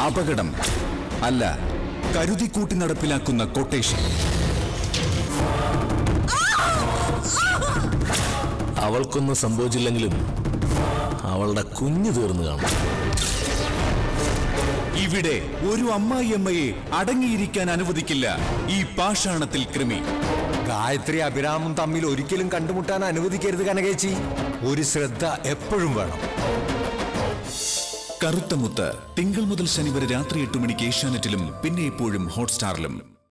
അപകടം അല്ല കരുതിക്കൂട്ടി നടപ്പിലാക്കുന്ന കൊട്ടേഷൻ അവൾക്കൊന്നും സംഭവിച്ചില്ലെങ്കിലും അവളുടെ കുഞ്ഞു തീർന്നു കാണും. ഇവിടെ ഒരു അമ്മായിയമ്മയെ അടങ്ങിയിരിക്കാൻ അനുവദിക്കില്ല ഈ പാഷാണത്തിൽ കൃമി. ഗായത്രി അഭിരാമും തമ്മിൽ ഒരിക്കലും കണ്ടുമുട്ടാൻ അനുവദിക്കരുത് കനകേച്ചി. ഒരു ശ്രദ്ധ എപ്പോഴും വേണം. കറുത്ത മുത്ത് തിങ്കൾ മുതൽ ശനി വരെ രാത്രി എട്ട് മണിക്ക് ഏഷ്യാനെറ്റിലും പിന്നെ എപ്പോഴും ഹോട്ട്സ്റ്റാറിലും.